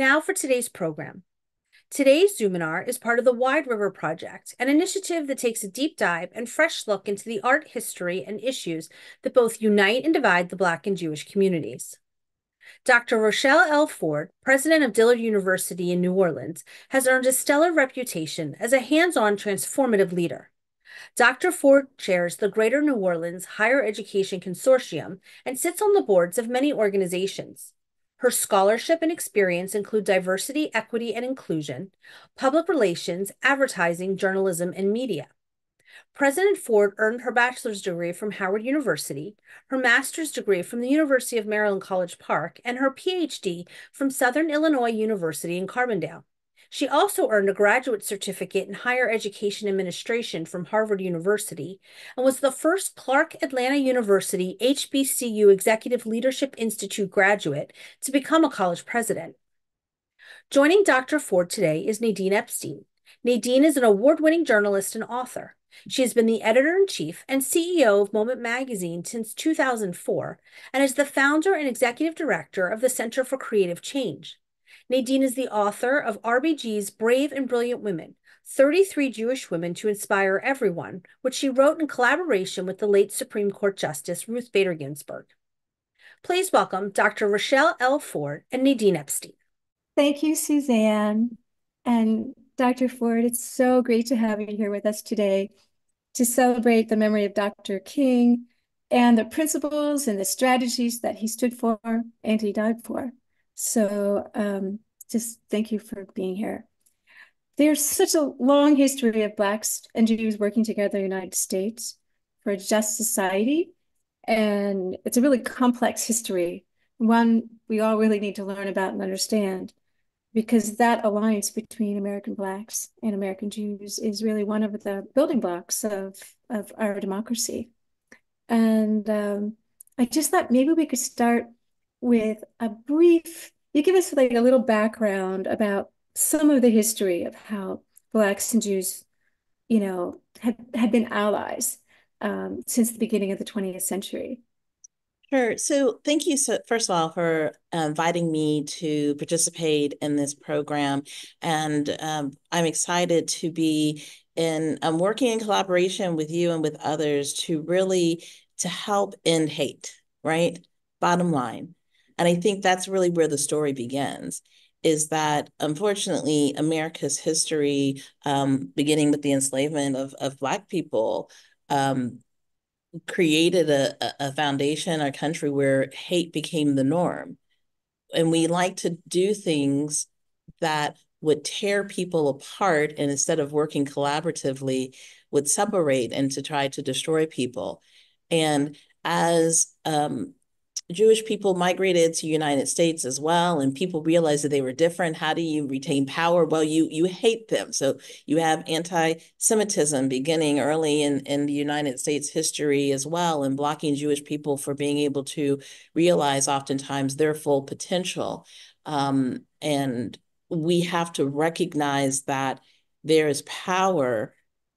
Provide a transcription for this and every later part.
Now for today's program. Today's Zoominar is part of the Wide River Project, an initiative that takes a deep dive and fresh look into the art history and issues that both unite and divide the Black and Jewish communities. Dr. Rochelle L. Ford, president of Dillard University in New Orleans, has earned a stellar reputation as a hands on transformative leader. Dr. Ford chairs the Greater New Orleans Higher Education Consortium and sits on the boards of many organizations. Her scholarship and experience include diversity, equity, and inclusion, public relations, advertising, journalism, and media. President Ford earned her bachelor's degree from Howard University, her master's degree from the University of Maryland College Park, and her PhD from Southern Illinois University in Carbondale. She also earned a graduate certificate in higher education administration from Harvard University and was the first Clark Atlanta University HBCU Executive Leadership Institute graduate to become a college president. Joining Dr. Ford today is Nadine Epstein. Nadine is an award winning journalist and author. She has been the editor in chief and CEO of Moment Magazine since 2004 and is the founder and executive director of the Center for Creative Change. Nadine is the author of RBG's Brave and Brilliant Women 33 Jewish Women to Inspire Everyone, which she wrote in collaboration with the late Supreme Court Justice Ruth Bader Ginsburg. Please welcome Dr. Rochelle L. Ford and Nadine Epstein. Thank you, Suzanne. And Dr. Ford, it's so great to have you here with us today to celebrate the memory of Dr. King and the principles and the strategies that he stood for and he died for. So um, just thank you for being here. There's such a long history of Blacks and Jews working together in the United States for a just society. And it's a really complex history, one we all really need to learn about and understand, because that alliance between American Blacks and American Jews is really one of the building blocks of, of our democracy. And um, I just thought maybe we could start with a brief, you give us like a little background about some of the history of how Blacks and Jews, you know, had, had been allies um, since the beginning of the 20th century. Sure. So thank you, so, first of all, for inviting me to participate in this program. And um, I'm excited to be in, I'm working in collaboration with you and with others to really, to help end hate, right? Bottom line. And I think that's really where the story begins is that unfortunately America's history, um, beginning with the enslavement of, of Black people, um, created a, a foundation, a country where hate became the norm. And we like to do things that would tear people apart and instead of working collaboratively would separate and to try to destroy people. And as um, Jewish people migrated to United States as well, and people realized that they were different. How do you retain power? Well, you you hate them. So you have anti-Semitism beginning early in, in the United States history as well, and blocking Jewish people for being able to realize oftentimes their full potential. Um, and we have to recognize that there is power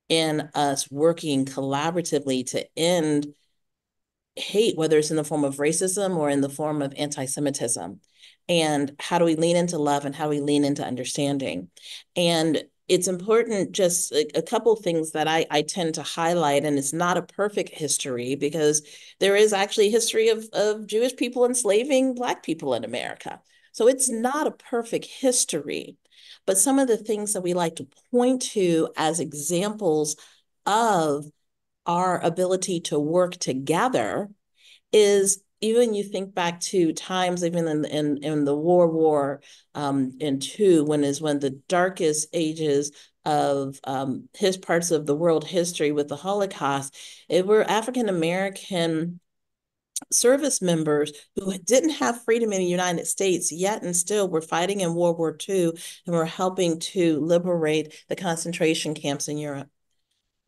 in us working collaboratively to end hate, whether it's in the form of racism or in the form of anti Semitism. And how do we lean into love and how do we lean into understanding? And it's important just a, a couple things that I, I tend to highlight and it's not a perfect history because there is actually history of, of jewish people enslaving black people in america so it's not a perfect history but some of the things that we like to point to as examples of our ability to work together is even you think back to times even in in, in the war war um, in two when is when the darkest ages of um, his parts of the world history with the Holocaust, it were African American service members who didn't have freedom in the United States yet and still were fighting in World War II and were helping to liberate the concentration camps in Europe.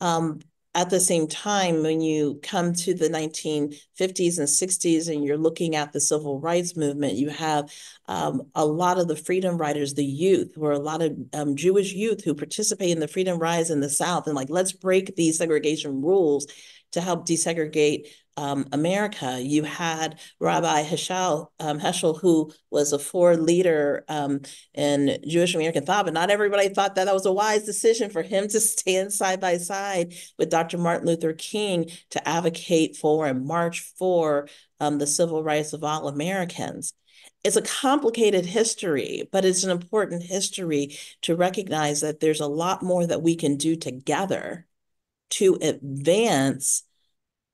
Um, at the same time, when you come to the 1950s and 60s and you're looking at the civil rights movement, you have um, a lot of the freedom riders, the youth, were a lot of um, Jewish youth who participate in the freedom rise in the South and like, let's break these segregation rules to help desegregate um, America. You had Rabbi Heschel, um, Heschel, who was a forward leader um, in Jewish American thought, but not everybody thought that that was a wise decision for him to stand side by side with Dr. Martin Luther King to advocate for and march for um, the civil rights of all Americans. It's a complicated history, but it's an important history to recognize that there's a lot more that we can do together to advance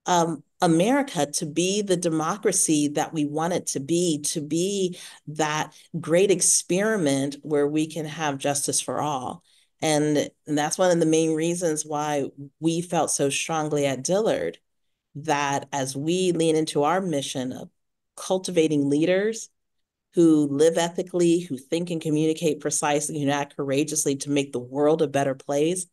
um, America to be the democracy that we want it to be, to be that great experiment where we can have justice for all. And, and that's one of the main reasons why we felt so strongly at Dillard that as we lean into our mission of cultivating leaders who live ethically, who think and communicate precisely, who act courageously to make the world a better place,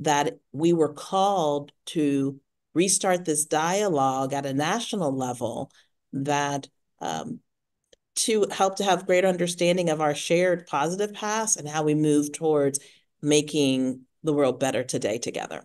that we were called to restart this dialogue at a national level that um, to help to have greater understanding of our shared positive past and how we move towards making the world better today together.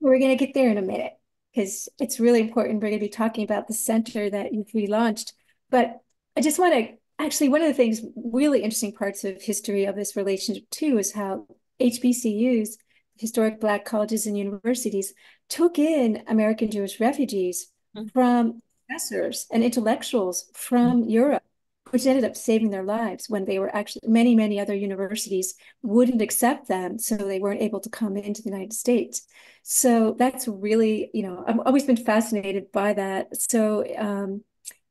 We're going to get there in a minute because it's really important. We're going to be talking about the center that you've relaunched. But I just want to actually, one of the things, really interesting parts of history of this relationship too, is how HBCUs, historic Black colleges and universities, took in American Jewish refugees mm-hmm. from professors and intellectuals from mm-hmm. Europe, which ended up saving their lives when they were actually, many, many other universities wouldn't accept them. So they weren't able to come into the United States. So that's really, you know, I've always been fascinated by that. So, um,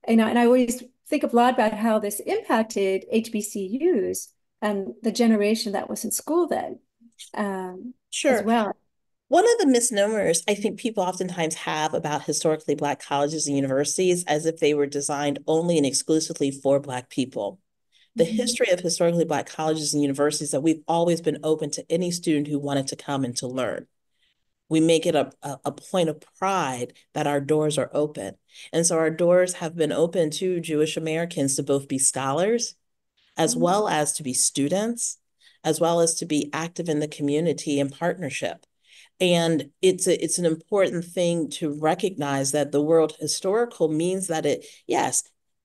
and I, and I always think a lot about how this impacted HBCUs and the generation that was in school then um, sure. as well. One of the misnomers I think people oftentimes have about historically Black colleges and universities as if they were designed only and exclusively for Black people. The mm-hmm. history of historically Black colleges and universities that we've always been open to any student who wanted to come and to learn. We make it a, a, a point of pride that our doors are open. And so our doors have been open to Jewish Americans to both be scholars as mm-hmm. well as to be students, as well as to be active in the community and partnership. And it's a, it's an important thing to recognize that the world historical means that it, yes,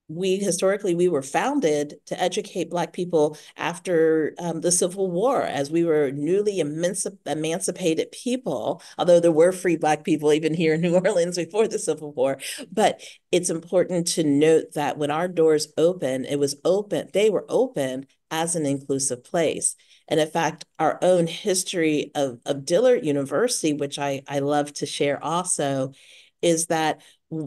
we historically we were founded to educate black people after um, the civil war as we were newly emanci- emancipated people although there were free black people even here in new orleans before the civil war. But it's important to note that when our doors opened it was open they were open as an inclusive place and in fact, our own history of, of Dillard University, which I, I love to share also, is that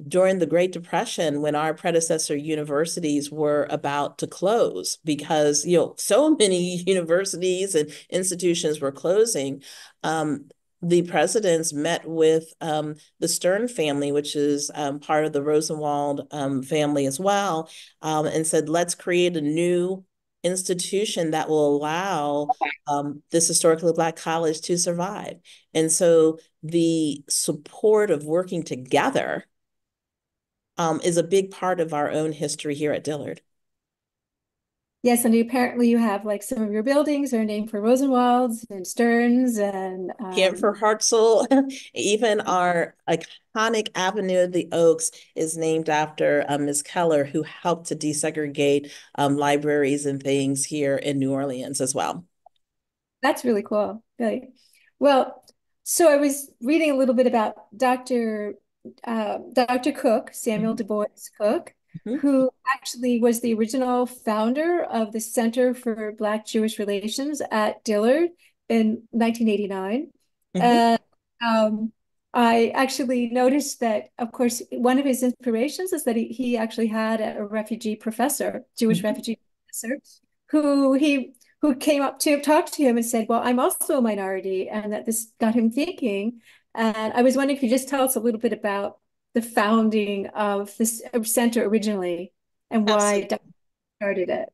during the Great Depression, when our predecessor universities were about to close, because you know so many universities and institutions were closing, um, the presidents met with um, the Stern family, which is um, part of the Rosenwald um, family as well, um, and said, let's create a new institution that will allow um, this historically Black college to survive. And so the support of working together um, is a big part of our own history here at Dillard. Yes, and apparently you have like some of your buildings are named for Rosenwalds and Sterns and um... Camphor Hartzell. Even our iconic Avenue of the Oaks is named after um, Ms. Keller, who helped to desegregate um, libraries and things here in New Orleans as well. That's really cool. Really. Well, so I was reading a little bit about Dr. Uh, Dr. Cook, Samuel mm -hmm. Du Bois Cook, mm-hmm. who actually was the original founder of the Center for Black Jewish Relations at Dillard in 1989. Mm-hmm. And um, I actually noticed that, of course, one of his inspirations is that he, he actually had a, refugee professor, Jewish mm-hmm. refugee professor, who he who came up to talk to him and said, "Well, I'm also a minority," and that this got him thinking. And I was wondering if you just tell us a little bit about the founding of this center originally and why Absolutely. started it.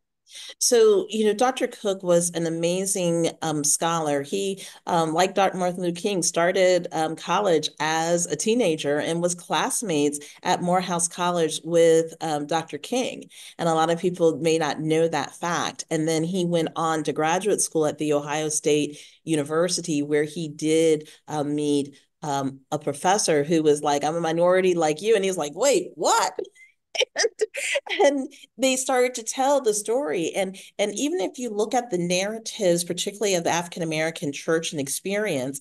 So, you know, Dr. Cook was an amazing um, scholar. He, um, like Dr. Martin Luther King, started um, college as a teenager and was classmates at Morehouse College with um, Dr. King. And a lot of people may not know that fact. And then he went on to graduate school at The Ohio State University, where he did uh, meet um, a professor who was like, I'm a minority like you. And he's like, wait, what? and, and they started to tell the story and and even if you look at the narratives particularly of the african american church and experience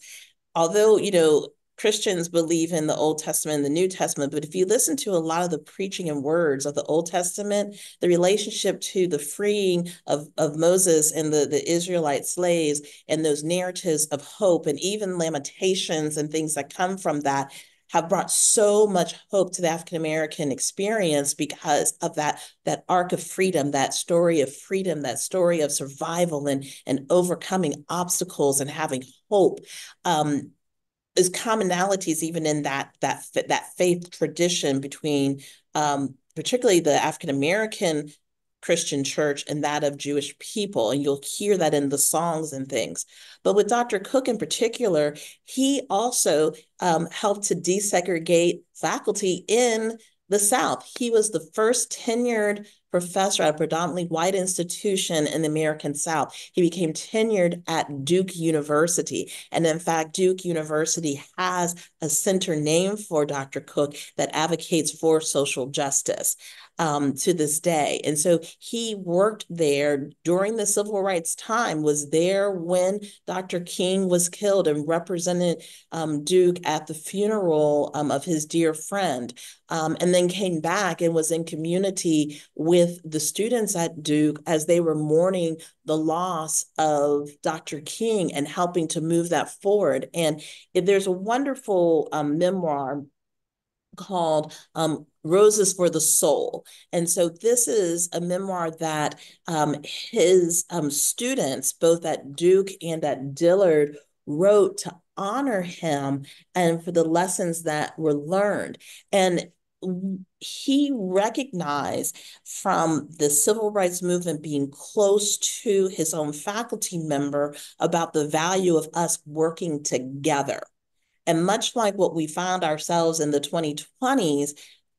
although you know Christians believe in the Old Testament and the New Testament, but if you listen to a lot of the preaching and words of the Old Testament, the relationship to the freeing of, of Moses and the, the Israelite slaves and those narratives of hope and even lamentations and things that come from that have brought so much hope to the African American experience because of that that arc of freedom, that story of freedom, that story of survival and and overcoming obstacles and having hope. Um, is commonalities even in that that that faith tradition between um, particularly the African American Christian church and that of Jewish people. And you'll hear that in the songs and things. But with Dr. Cook in particular, he also um, helped to desegregate faculty in the South. He was the first tenured professor at a predominantly white institution in the American South. He became tenured at Duke University. And in fact, Duke University has a center named for Dr. Cook that advocates for social justice um, to this day. And so he worked there during the civil rights time, was there when Dr. King was killed and represented um, Duke at the funeral um, of his dear friend, um, and then came back and was in community with the students at Duke as they were mourning the loss of Dr. King and helping to move that forward. And there's a wonderful um, memoir called um, Roses for the Soul. And so this is a memoir that um, his um, students, both at Duke and at Dillard, wrote to honor him and for the lessons that were learned. And he recognized from the civil rights movement being close to his own faculty member about the value of us working together. And much like what we found ourselves in the 2020s,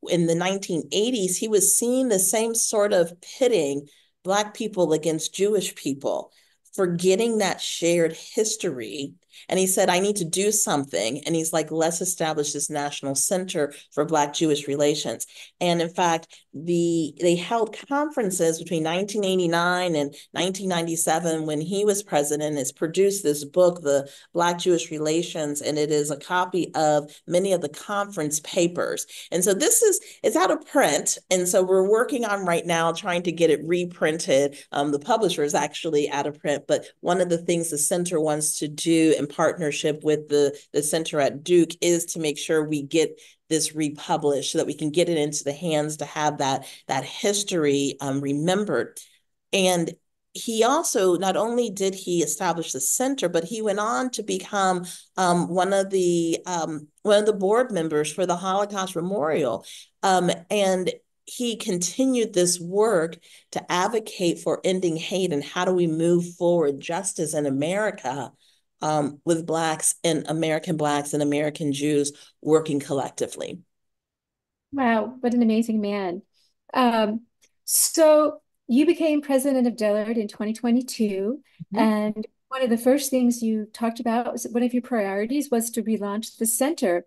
in the 1980s, he was seeing the same sort of pitting Black people against Jewish people, forgetting that shared history and he said, I need to do something. And he's like, let's establish this national center for Black Jewish relations. And in fact, the they held conferences between 1989 and 1997 when he was president. Has produced this book, The Black Jewish Relations, and it is a copy of many of the conference papers. And so this is it's out of print, and so we're working on right now trying to get it reprinted. Um, the publisher is actually out of print, but one of the things the center wants to do in partnership with the, the center at Duke is to make sure we get this republished so that we can get it into the hands to have that, that history um, remembered. And he also not only did he establish the center, but he went on to become um, one of the um, one of the board members for the Holocaust Memorial, um, and he continued this work to advocate for ending hate and how do we move forward justice in America um, with Blacks and American Blacks and American Jews working collectively. Wow, what an amazing man. Um, so you became president of Dillard in 2022, mm-hmm. and one of the first things you talked about was one of your priorities was to relaunch the center.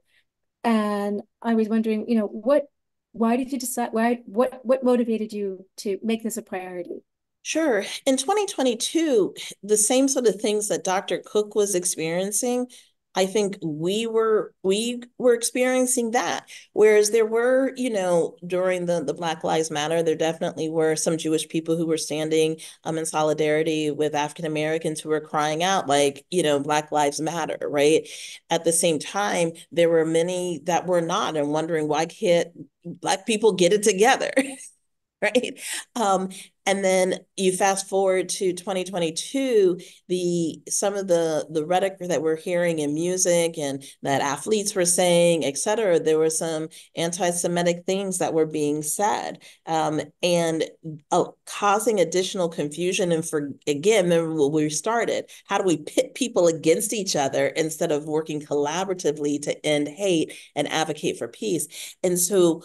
And I was wondering, you know, what, why did you decide, why, what, what motivated you to make this a priority? Sure. In 2022, the same sort of things that Dr. Cook was experiencing, I think we were we were experiencing that. Whereas there were, you know, during the the Black Lives Matter, there definitely were some Jewish people who were standing um in solidarity with African Americans who were crying out like, you know, Black Lives Matter, right? At the same time, there were many that were not and wondering why can't Black people get it together? right? Um, and then you fast forward to 2022, the some of the the rhetoric that we're hearing in music and that athletes were saying, et cetera, there were some anti-Semitic things that were being said, um, and uh, causing additional confusion. And for again, remember what we started: how do we pit people against each other instead of working collaboratively to end hate and advocate for peace? And so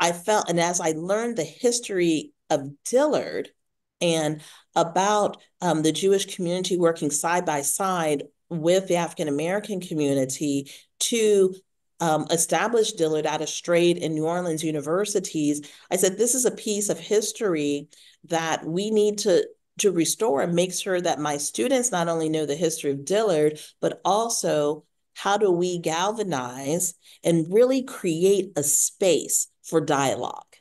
I felt, and as I learned the history of Dillard and about um, the Jewish community working side by side with the African American community to um, establish Dillard at a Straight and New Orleans universities, I said, this is a piece of history that we need to to restore and make sure that my students not only know the history of Dillard, but also how do we galvanize and really create a space for dialogue?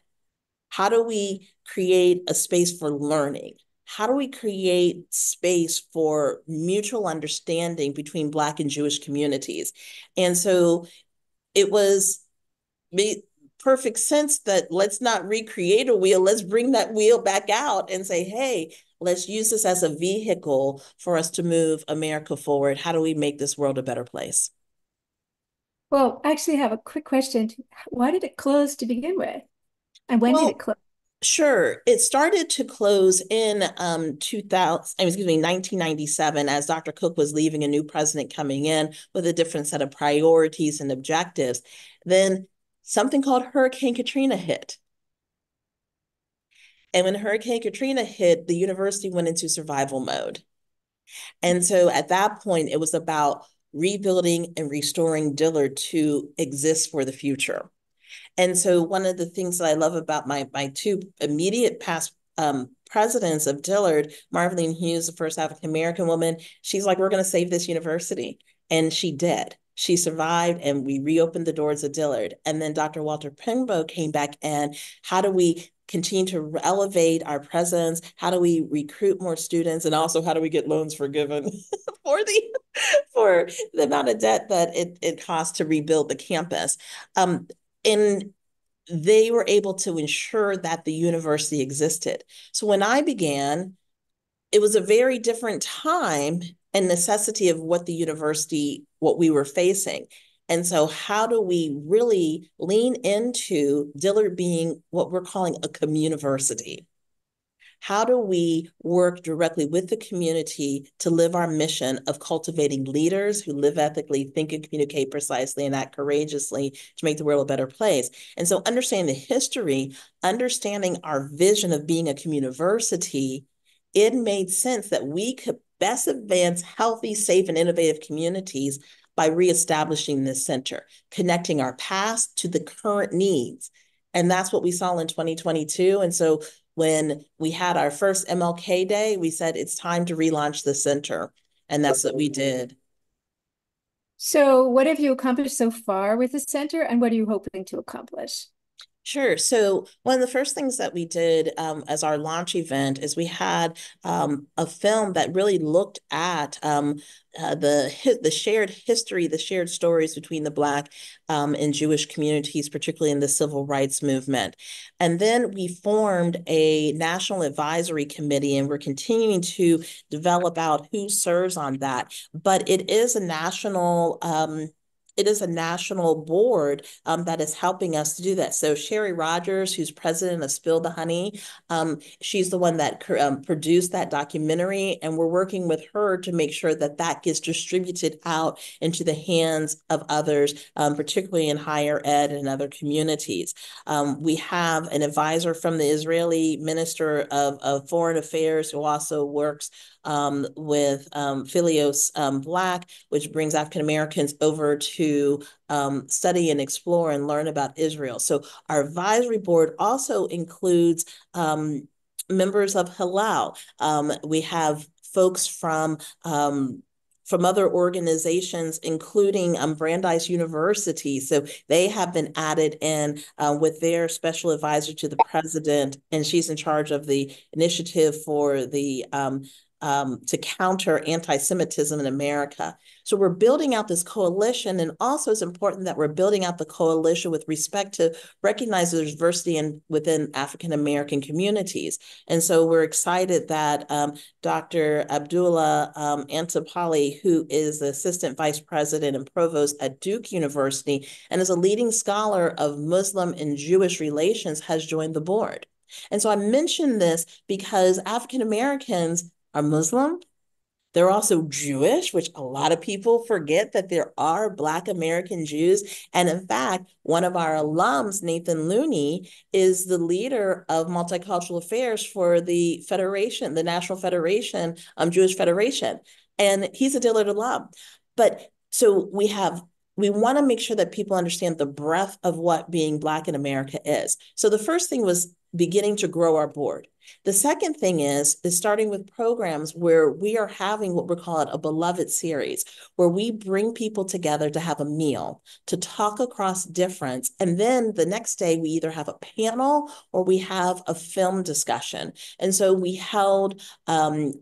How do we create a space for learning? How do we create space for mutual understanding between Black and Jewish communities? And so it was made perfect sense that let's not recreate a wheel, let's bring that wheel back out and say, hey, let's use this as a vehicle for us to move America forward. How do we make this world a better place? Well, I actually have a quick question. Why did it close to begin with? And when well, did it close? Sure. It started to close in um 2000, excuse me, 1997 as Dr. Cook was leaving a new president coming in with a different set of priorities and objectives. Then something called Hurricane Katrina hit. And when Hurricane Katrina hit, the university went into survival mode. And so at that point, it was about rebuilding and restoring Dillard to exist for the future. And so one of the things that I love about my my two immediate past um, presidents of Dillard, Marvelene Hughes, the first African American woman, she's like, we're going to save this university. And she did. She survived and we reopened the doors of Dillard. And then Dr. Walter Kimbrough came back and how do we continue to elevate our presence? How do we recruit more students? And also how do we get loans forgiven for the for the amount of debt that it, it costs to rebuild the campus? Um, and they were able to ensure that the university existed. So when I began, it was a very different time and necessity of what the university, what we were facing. And so, how do we really lean into Dillard being what we're calling a communiversity? How do we work directly with the community to live our mission of cultivating leaders who live ethically, think and communicate precisely, and act courageously to make the world a better place? And so, understanding the history, understanding our vision of being a communiversity, it made sense that we could best advance healthy, safe, and innovative communities by reestablishing this center, connecting our past to the current needs. And that's what we saw in 2022. And so when we had our first MLK Day, we said it's time to relaunch the center. And that's what we did. So, what have you accomplished so far with the center, and what are you hoping to accomplish? Sure. So one of the first things that we did um, as our launch event is we had um, a film that really looked at um, uh, the the shared history, the shared stories between the Black um, and Jewish communities, particularly in the civil rights movement. And then we formed a national advisory committee, and we're continuing to develop out who serves on that. But it is a national um, it is a national board um, that is helping us to do that. So Shari Rogers, who's president of Spill the Honey, um, she's the one that um, produced that documentary, and we're working with her to make sure that that gets distributed out into the hands of others, um, particularly in higher ed and other communities. Um, we have an advisor from the Israeli Minister of, of Foreign Affairs who also works um, with um, Philios um, Black, which brings African Americans over to um, study and explore and learn about Israel. So our advisory board also includes um, members of Hillel. We have folks from from other organizations, including um, Brandeis University. So they have been added in uh, with their special advisor to the president, and she's in charge of the initiative for the um, um, to counter anti-Semitism in America. So we're building out this coalition, and also it's important that we're building out the coalition with respect to recognize the diversity in, within African American communities. And so we're excited that um, Dr. Abdullah um, Antepli, who is the assistant vice president and provost at Duke University and is a leading scholar of Muslim and Jewish relations, has joined the board. And so I mention this because African Americans are Muslim. They're also Jewish, which a lot of people forget that there are Black American Jews. And in fact, one of our alums, Nathan Looney, is the leader of multicultural affairs for the Federation, the National Federation, um, Jewish Federation. and he's a Dillard alum. But so we have we want to make sure that people understand the breadth of what being Black in America is. So the first thing was beginning to grow our board. The second thing is is starting with programs where we are having what we're calling a beloved series, where we bring people together to have a meal, to talk across difference, and then the next day we either have a panel or we have a film discussion. And so we held um,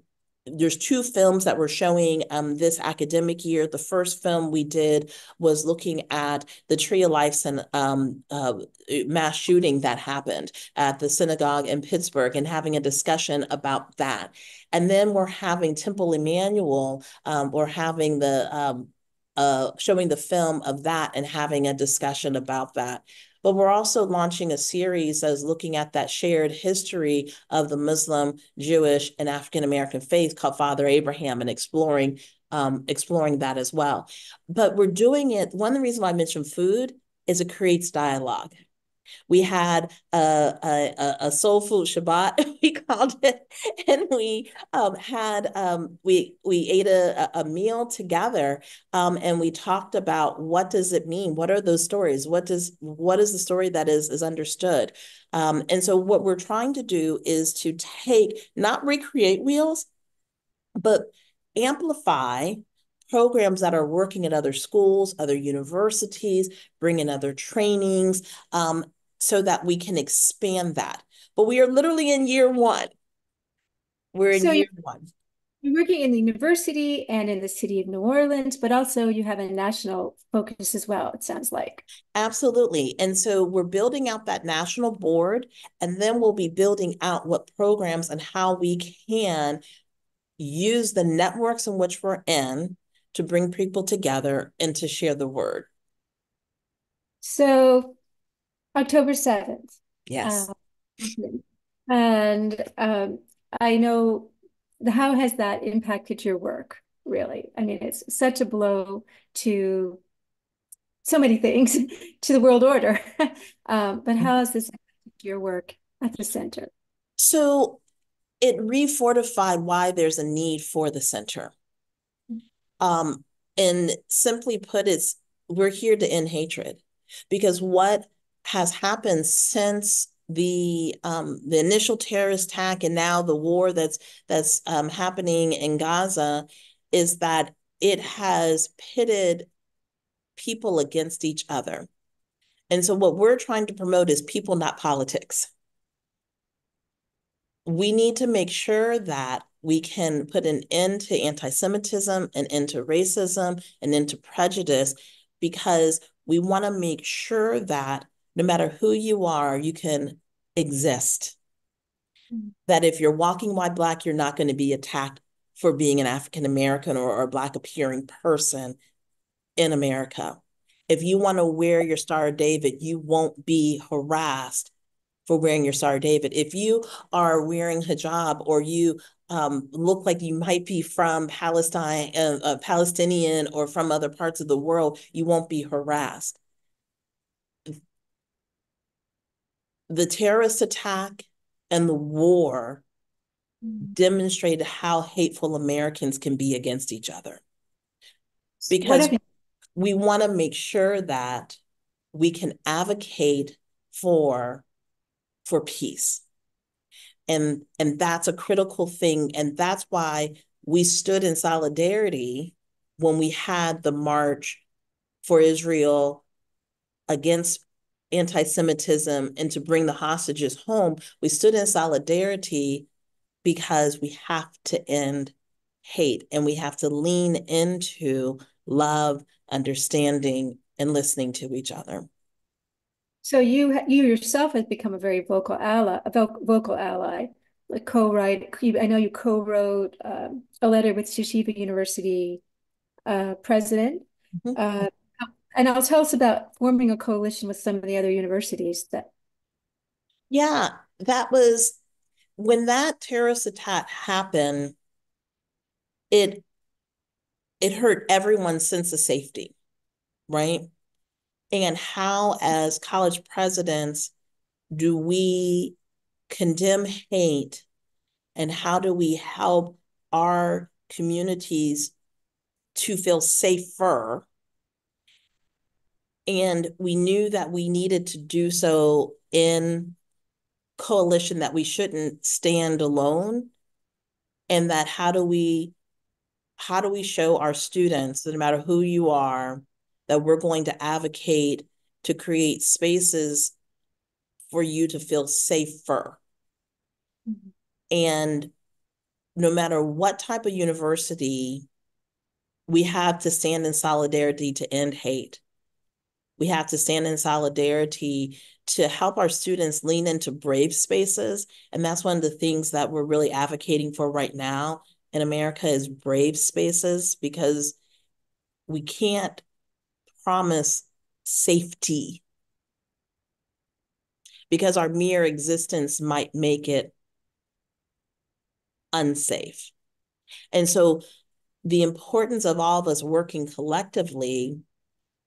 there's two films that we're showing um, this academic year. The first film we did was looking at the Tree of Life and um, uh, mass shooting that happened at the synagogue in Pittsburgh and having a discussion about that. And then we're having Temple Emanu-El, um, we're having the um, uh, showing the film of that and having a discussion about that. But we're also launching a series that is looking at that shared history of the Muslim, Jewish, and African American faith called Father Abraham and exploring um, exploring that as well. But we're doing it. One of the reasons why I mentioned food is it creates dialogue. We had a, a, a soul food Shabbat, we called it, and we um, had um, we we ate a, a meal together, um, and we talked about what does it mean? What are those stories? What does what is the story that is is understood? Um, and so what we're trying to do is to take not recreate wheels, but amplify programs that are working at other schools, other universities, bring in other trainings, um, so that we can expand that. But we are literally in year one. We're in so year one. You're working in the university and in the city of New Orleans, but also you have a national focus as well, it sounds like. Absolutely. And so we're building out that national board, and then we'll be building out what programs and how we can use the networks in which we're in to bring people together and to share the word. So October 7th. Yes. Uh, and um, I know how has that impacted your work, really? I mean, it's such a blow to so many things, to the world order. um, but how has this impacted your work at the center? So it refortified why there's a need for the center. Um, and simply put, it's we're here to end hatred because what has happened since the um, the initial terrorist attack and now the war that's that's um, happening in Gaza is that it has pitted people against each other. And so what we're trying to promote is people, not politics. We need to make sure that we can put an end to anti-Semitism and into racism and into prejudice because we want to make sure that no matter who you are, you can exist. Mm-hmm. That if you're walking white black, you're not going to be attacked for being an African American or, or black appearing person in America. If you want to wear your Star of David, you won't be harassed for wearing your Star of David. If you are wearing hijab or you um, look like you might be from Palestine, uh, uh, Palestinian, or from other parts of the world, you won't be harassed. The terrorist attack and the war mm. demonstrated how hateful Americans can be against each other. Because we want to make sure that we can advocate for for peace. And and that's a critical thing and that's why we stood in solidarity when we had the march for Israel against anti Semitism and to bring the hostages home, we stood in solidarity because we have to end hate and we have to lean into love, understanding, and listening to each other. So you you yourself have become a very vocal ally, a vocal ally, like co-write. I know you co-wrote um, a letter with Yeshiva University uh, president. Mm -hmm. uh, and I'll tell us about forming a coalition with some of the other universities that. Yeah, that was when that terrorist attack happened, it it hurt everyone's sense of safety, right? And how, as college presidents, do we condemn hate and how do we help our communities to feel safer. And we knew that we needed to do so in coalition, that we shouldn't stand alone. And that how do we how do we show our students that no matter who you are, that we're going to advocate to create spaces for you to feel safer. Mm-hmm. And no matter what type of university, we have to stand in solidarity to end hate. We have to stand in solidarity to help our students lean into brave spaces. And that's one of the things that we're really advocating for right now in America is brave spaces because we can't promise safety because our mere existence might make it unsafe. And so the importance of all of us working collectively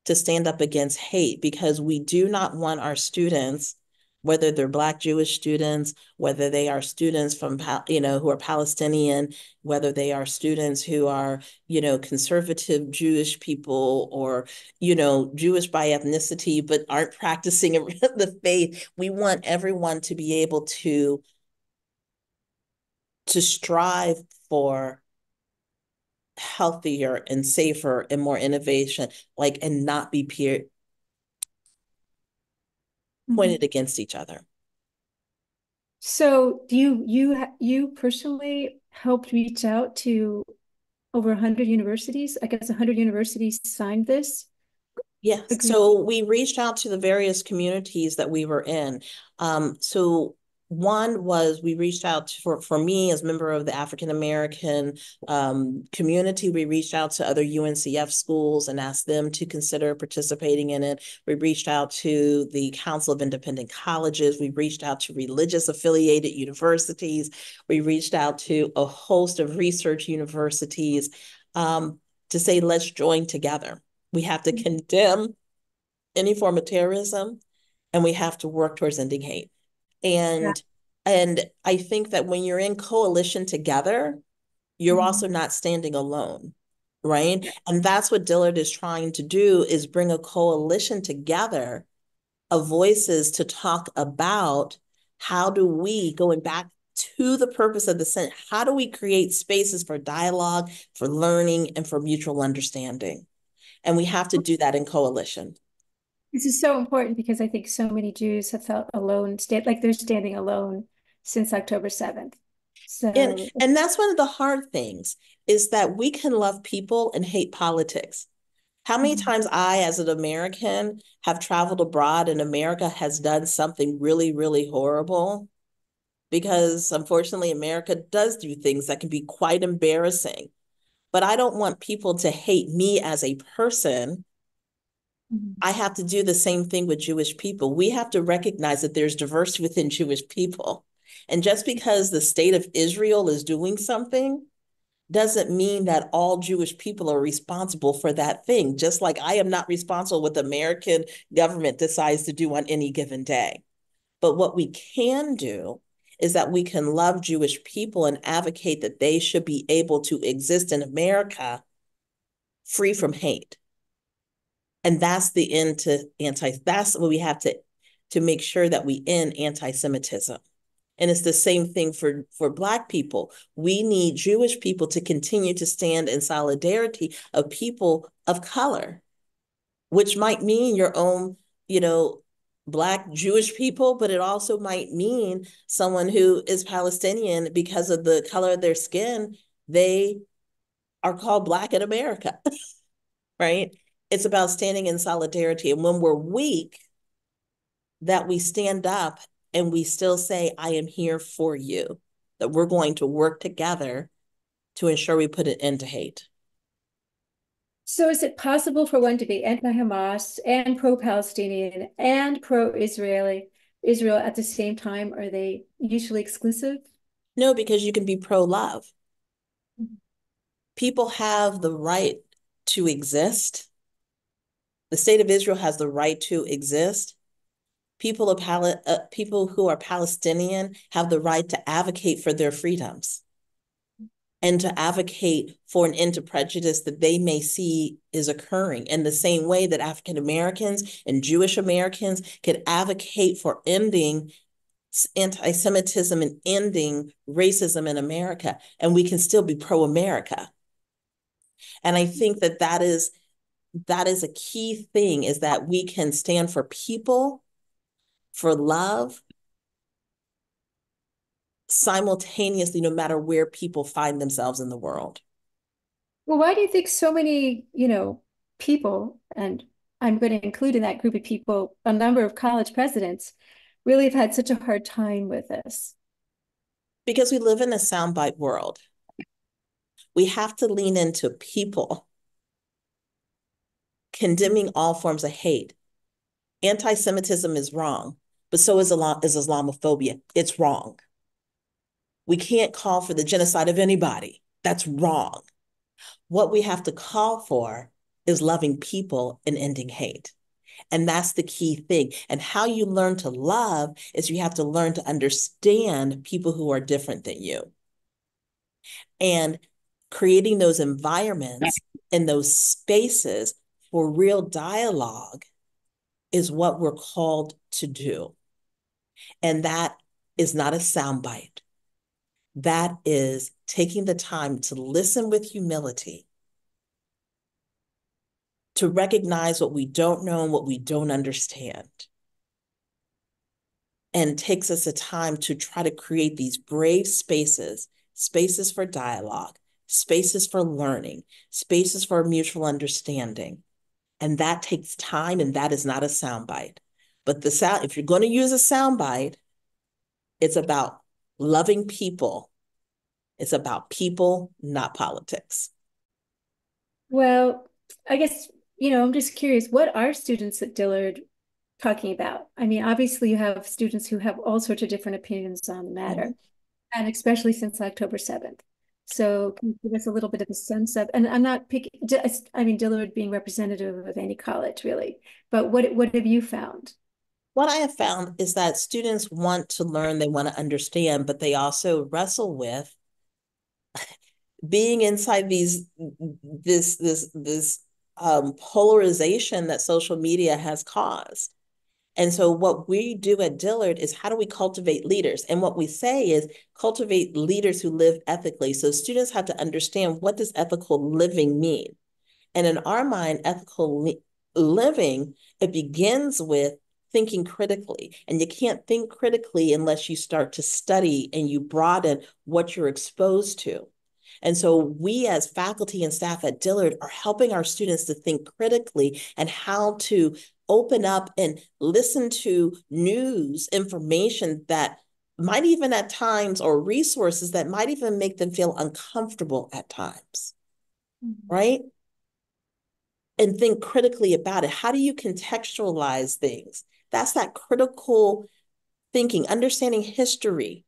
to stand up against hate because we do not want our students whether they're black jewish students whether they are students from you know who are palestinian whether they are students who are you know conservative jewish people or you know jewish by ethnicity but aren't practicing the faith. We want everyone to be able to to strive for healthier and safer and more innovation like and not be peer pointed mm-hmm. against each other. So, do you you you personally helped reach out to over 100 universities? I guess 100 universities signed this. Yes. So we reached out to the various communities that we were in. Um, so one was we reached out to, for for me as member of the African American um, community. We reached out to other UNCF schools and asked them to consider participating in it. We reached out to the Council of Independent Colleges. We reached out to religious affiliated universities. We reached out to a host of research universities um, to say let's join together. We have to mm-hmm. condemn any form of terrorism, and we have to work towards ending hate and yeah. and i think that when you're in coalition together you're mm-hmm. also not standing alone right and that's what dillard is trying to do is bring a coalition together of voices to talk about how do we going back to the purpose of the Senate, how do we create spaces for dialogue, for learning, and for mutual understanding? And we have to do that in coalition. This is so important because I think so many Jews have felt alone, stand, like they're standing alone since October 7th. So and, and that's one of the hard things is that we can love people and hate politics. How many mm-hmm. times I, as an American, have traveled abroad and America has done something really, really horrible? Because unfortunately, America does do things that can be quite embarrassing. But I don't want people to hate me as a person Mm-hmm. I have to do the same thing with Jewish people. We have to recognize that there's diversity within Jewish people. And just because the state of Israel is doing something doesn't mean that all Jewish people are responsible for that thing, just like I am not responsible what the American government decides to do on any given day. But what we can do is that we can love Jewish people and advocate that they should be able to exist in America free from hate and that's the end to anti that's what we have to to make sure that we end anti-semitism. And it's the same thing for for black people. We need jewish people to continue to stand in solidarity of people of color which might mean your own you know black jewish people but it also might mean someone who is palestinian because of the color of their skin. They are called black in america right it's about standing in solidarity. And when we're weak, that we stand up and we still say, I am here for you, that we're going to work together to ensure we put an end to hate. So, is it possible for one to be anti Hamas and pro Palestinian and pro Israeli Israel at the same time? Are they mutually exclusive? No, because you can be pro love. Mm-hmm. People have the right to exist the state of Israel has the right to exist. People of Pal- uh, people who are Palestinian have the right to advocate for their freedoms. and to advocate for an end to prejudice that they may see is occurring in the same way that African Americans and Jewish Americans could advocate for ending anti Semitism and ending racism in America, and we can still be pro America. And I think that that is that is a key thing is that we can stand for people for love simultaneously no matter where people find themselves in the world. Well why do you think so many you know people and i'm going to include in that group of people a number of college presidents really have had such a hard time with this? Because we live in a soundbite world. We have to lean into people condemning all forms of hate. Anti Semitism is wrong, but so is, Islam- is Islamophobia. It's wrong. We can't call for the genocide of anybody. That's wrong. What we have to call for is loving people and ending hate. And that's the key thing. And how you learn to love is you have to learn to understand people who are different than you. And creating those environments and those spaces for real dialogue is what we're called to do. And that is not a soundbite. That is taking the time to listen with humility, to recognize what we don't know and what we don't understand. And takes us a time to try to create these brave spaces, spaces for dialogue, spaces for learning, spaces for mutual understanding and that takes time, and that is not a soundbite. But the sound, if you're going to use a soundbite, it's about loving people. It's about people, not politics. Well, I guess, you know, I'm just curious, what are students at Dillard talking about? I mean, obviously you have students who have all sorts of different opinions on the matter, mm-hmm. and especially since October 7th. So can you give us a little bit of a sense of, and I'm not picking, I mean, Dillard being representative of any college really, but what, what have you found? What I have found is that students want to learn, they want to understand, but they also wrestle with being inside these, this, this, this um, polarization that social media has caused. And so what we do at Dillard is how do we cultivate leaders? And what we say is cultivate leaders who live ethically. So students have to understand what does ethical living mean? And in our mind, ethical li living, it begins with thinking critically. And you can't think critically unless you start to study and you broaden what you're exposed to. And so we as faculty and staff at Dillard are helping our students to think critically and how to open up and listen to news information that might even at times or resources that might even make them feel uncomfortable at times. Mm-hmm. Right? And think critically about it. How do you contextualize things? That's that critical thinking, understanding history,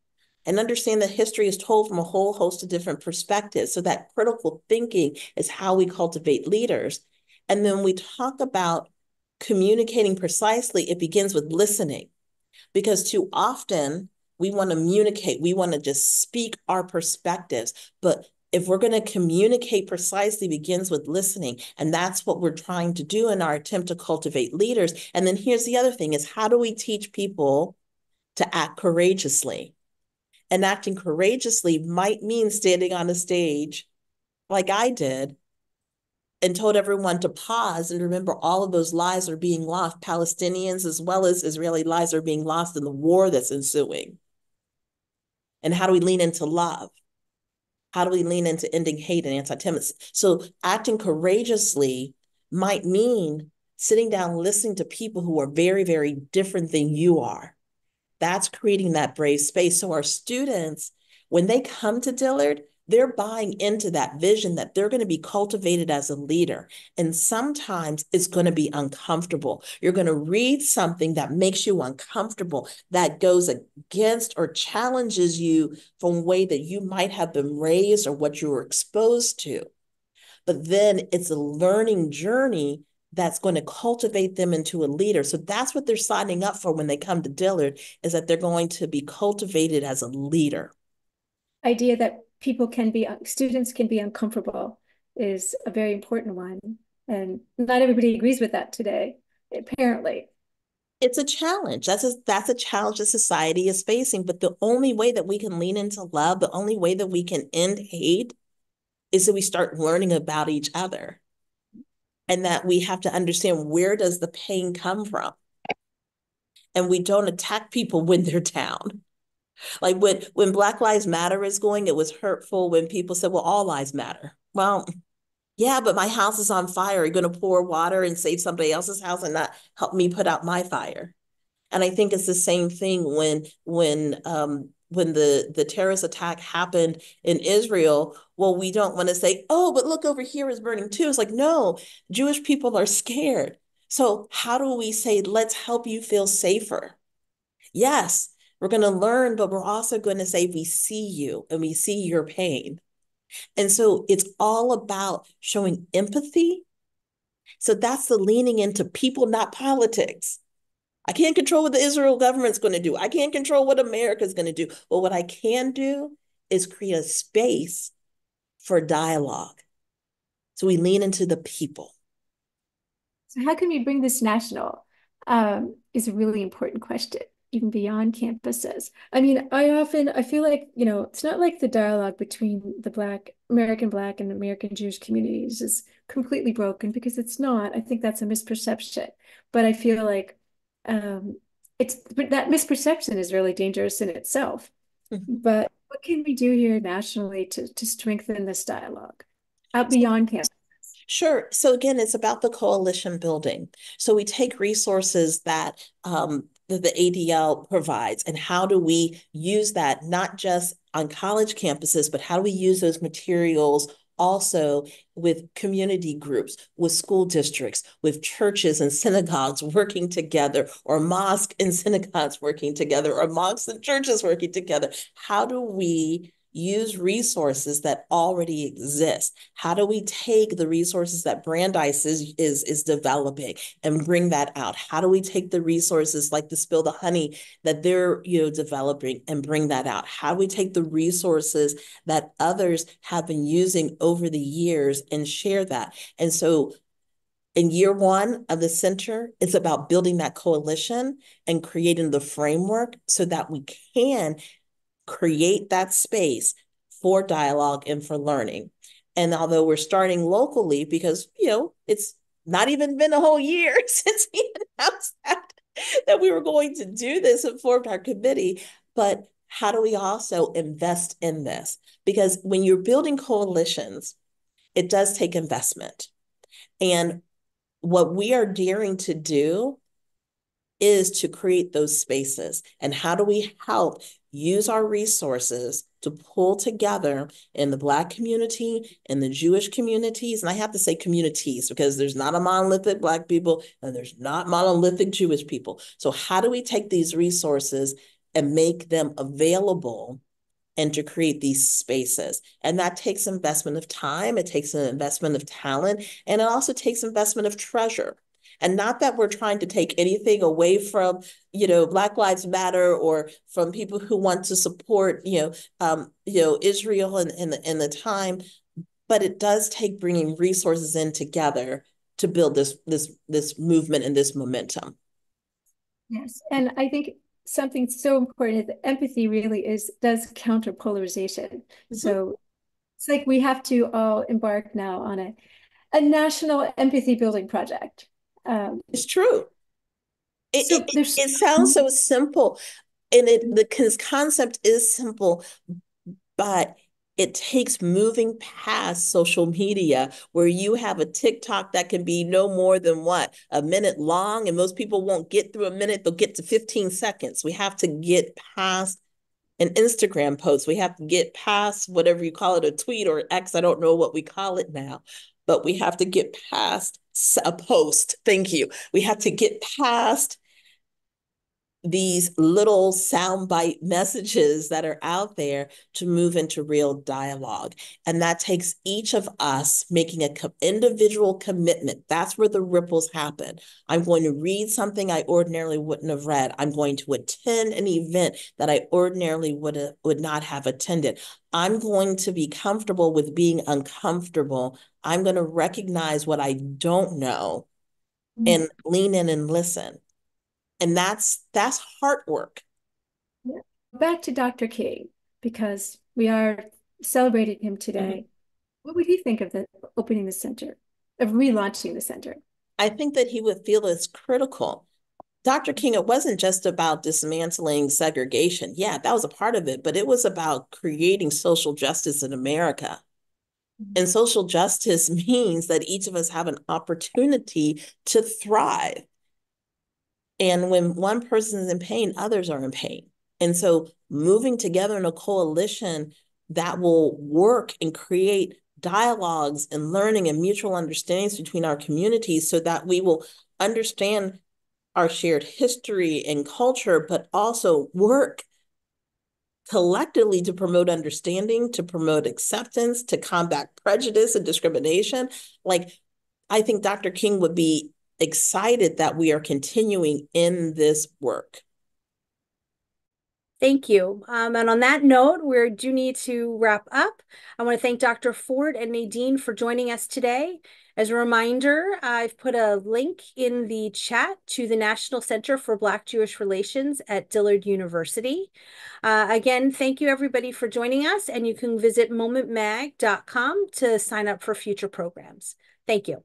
and understand that history is told from a whole host of different perspectives. So that critical thinking is how we cultivate leaders. And then we talk about communicating precisely, it begins with listening. Because too often we want to communicate, we want to just speak our perspectives. But if we're going to communicate precisely begins with listening and that's what we're trying to do in our attempt to cultivate leaders and then here's the other thing is how do we teach people to act courageously and acting courageously might mean standing on a stage like I did and told everyone to pause and remember all of those lives are being lost. Palestinians as well as Israeli lives are being lost in the war that's ensuing. And how do we lean into love? How do we lean into ending hate and anti-Semitism? So acting courageously might mean sitting down, listening to people who are very, very different than you are that's creating that brave space. So our students, when they come to Dillard, they're buying into that vision that they're going to be cultivated as a leader. And sometimes it's going to be uncomfortable. You're going to read something that makes you uncomfortable, that goes against or challenges you from a way that you might have been raised or what you were exposed to. But then it's a learning journey that's going to cultivate them into a leader. So that's what they're signing up for when they come to Dillard is that they're going to be cultivated as a leader. Idea that people can be, uh, students can be uncomfortable is a very important one. And not everybody agrees with that today, apparently. It's a challenge. That's a that's a challenge that society is facing. But the only way that we can lean into love, the only way that we can end hate is that we start learning about each other. And that we have to understand where does the pain come from? And we don't attack people when they're down. Like when when Black Lives Matter is going, it was hurtful when people said, well, all lives matter. Well, yeah, but my house is on fire. You're you going to pour water and save somebody else's house and not help me put out my fire? And I think it's the same thing when when um, when the the terrorist attack happened in Israel. Well, we don't want to say, oh, but look over here is burning too. It's like no, Jewish people are scared. So how do we say, let's help you feel safer? Yes, we're going to learn, but we're also going to say we see you and we see your pain. And so it's all about showing empathy. So that's the leaning into people, not politics. I can't control what the Israel government's going to do. I can't control what America's going to do. But what I can do is create a space for dialogue. So we lean into the people. So how can we bring this national? Um, is a really important question even beyond campuses. I mean, I often I feel like, you know, it's not like the dialogue between the Black American Black and American Jewish communities is completely broken because it's not. I think that's a misperception. But I feel like um it's but that misperception is really dangerous in itself. Mm-hmm. But what can we do here nationally to to strengthen this dialogue out beyond campus? Sure. So again, it's about the coalition building. So we take resources that um, that the ADL provides and how do we use that not just on college campuses, but how do we use those materials also with community groups, with school districts, with churches and synagogues working together, or mosques and synagogues working together, or mosques and churches working together. How do we use resources that already exist? How do we take the resources that Brandeis is, is, is developing and bring that out? How do we take the resources like the Spill the Honey that they're you know developing and bring that out? How do we take the resources that others have been using over the years and share that? And so in year one of the center, it's about building that coalition and creating the framework so that we can create that space for dialogue and for learning. And although we're starting locally, because, you know, it's not even been a whole year since we announced that, that we were going to do this and formed our committee, but how do we also invest in this? Because when you're building coalitions, it does take investment. And what we are daring to do is to create those spaces. And how do we help use our resources to pull together in the Black community, in the Jewish communities, and I have to say communities because there's not a monolithic Black people and there's not monolithic Jewish people. So, how do we take these resources and make them available and to create these spaces. And that takes investment of time, it takes an investment of talent, and it also takes investment of treasure. And not that we're trying to take anything away from, you know, Black Lives Matter or from people who want to support, you know, um, you know, Israel in, in, the, in the time, but it does take bringing resources in together to build this this this movement and this momentum. Yes, and I think something so important is empathy really is does counter polarization. Mm-hmm. So it's like we have to all embark now on a a national empathy building project. Um, it's true. It, so it, it, sounds so simple, and it the concept is simple, but it takes moving past social media where you have a TikTok that can be no more than what a minute long, and most people won't get through a minute; they'll get to fifteen seconds. We have to get past an Instagram post. We have to get past whatever you call it, a tweet or X. I don't know what we call it now, but we have to get past a post. Thank you. We have to get past these little soundbite messages that are out there to move into real dialogue. And that takes each of us making an co individual commitment. That's where the ripples happen. I'm going to read something I ordinarily wouldn't have read. I'm going to attend an event that I ordinarily would, would not have attended. I'm going to be comfortable with being uncomfortable. I'm going to recognize what I don't know mm -hmm. and lean in and listen and that's that's heart work yeah. back to dr king because we are celebrating him today mm-hmm. what would he think of the opening the center of relaunching the center i think that he would feel it's critical Dr. King, it wasn't just about dismantling segregation. Yeah, that was a part of it, but it was about creating social justice in America. Mm-hmm. And social justice means that each of us have an opportunity to thrive. And when one person is in pain, others are in pain. And so moving together in a coalition that will work and create dialogues and learning and mutual understandings between our communities so that we will understand our shared history and culture, but also work collectively to promote understanding, to promote acceptance, to combat prejudice and discrimination. Like, I think Dr. King would be excited that we are continuing in this work. Thank you. Um, and on that note, we do need to wrap up. I want to thank Dr. Ford and Nadine for joining us today. As a reminder, I've put a link in the chat to the National Center for Black Jewish Relations at Dillard University. Uh, again, thank you everybody for joining us, and you can visit momentmag.com to sign up for future programs. Thank you.